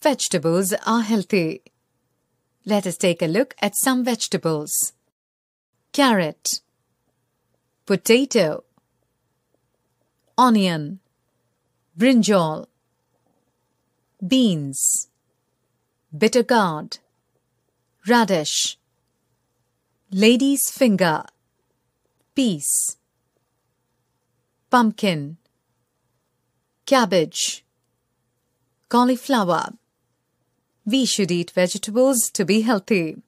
Vegetables are healthy. Let us take a look at some vegetables. Carrot. Potato. Onion. Brinjal. Beans. Bitter gourd Radish. Lady's finger. Peas. Pumpkin. Cabbage. Cauliflower we should eat vegetables to be healthy.